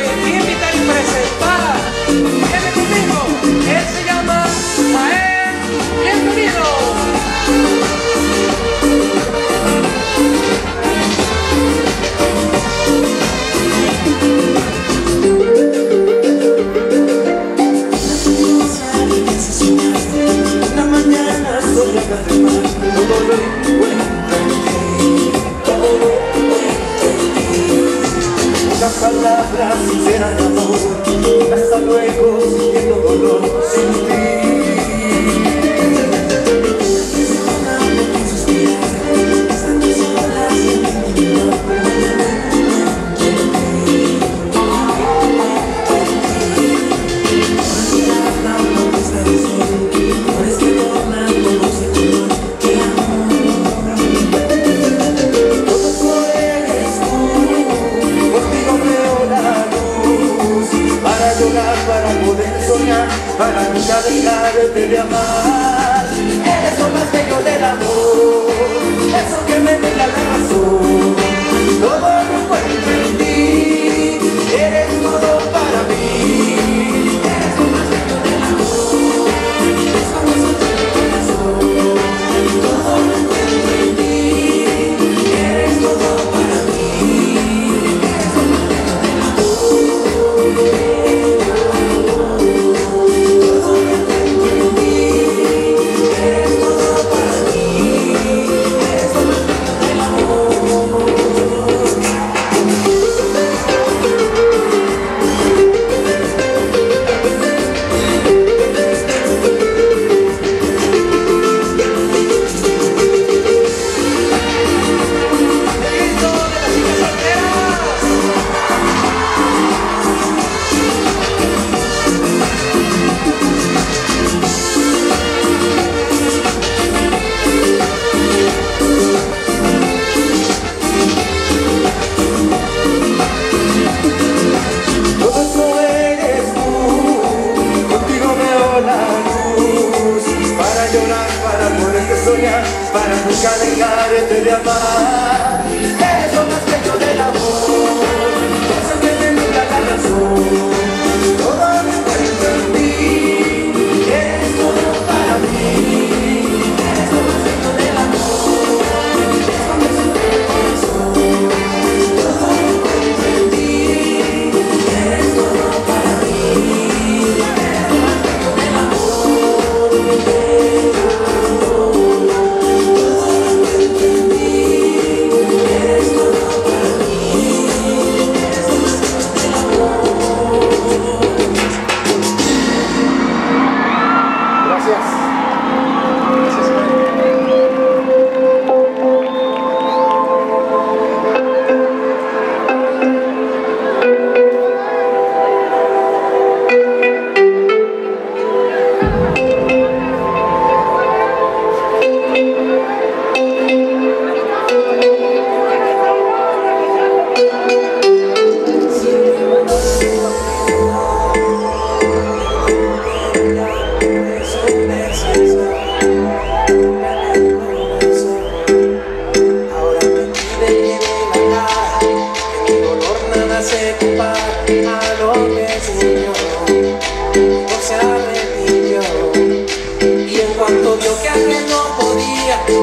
know Sentir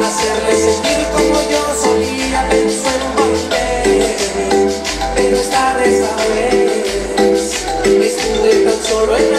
hacerle sentir como yo solía pensar volver, pero esta vez estuve tan solo en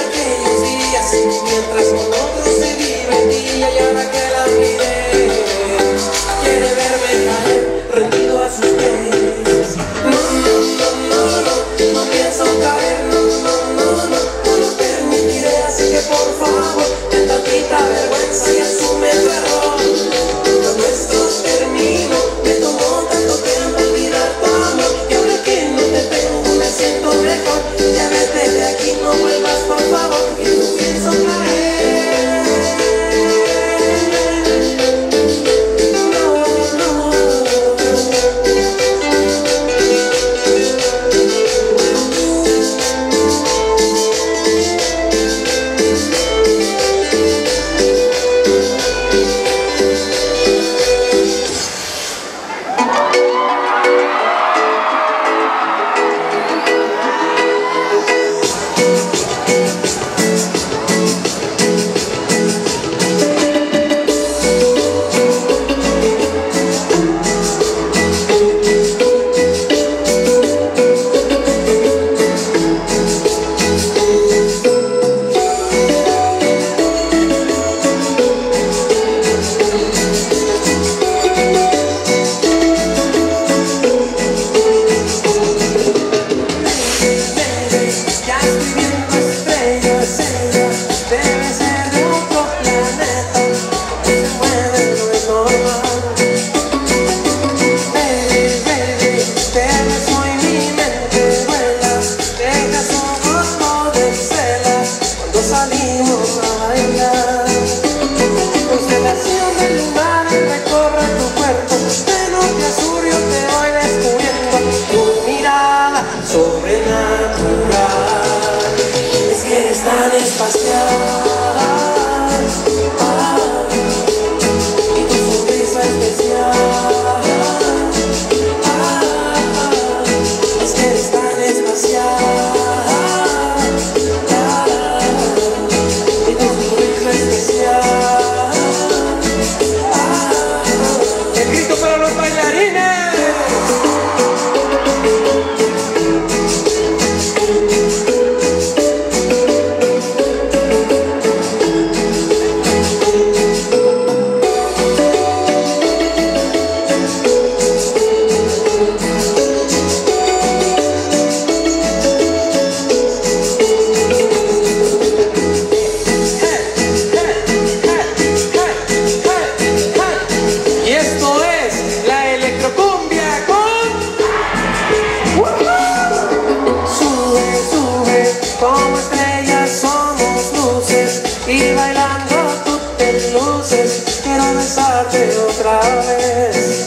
suaves,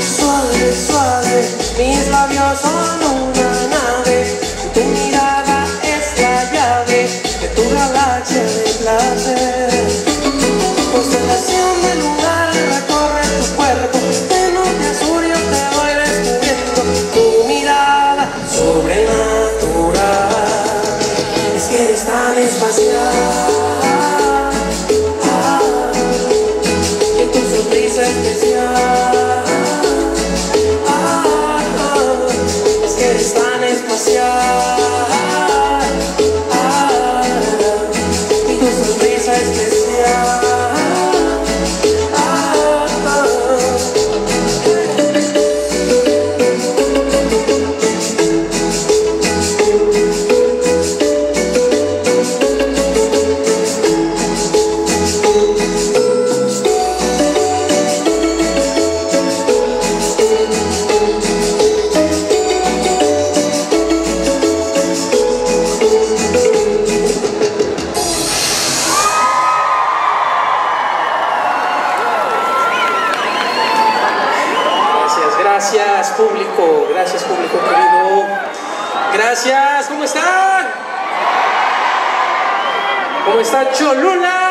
suave, suave, mis labios son un Gracias público, gracias público querido. Gracias, ¿cómo están? ¿Cómo está Cholula?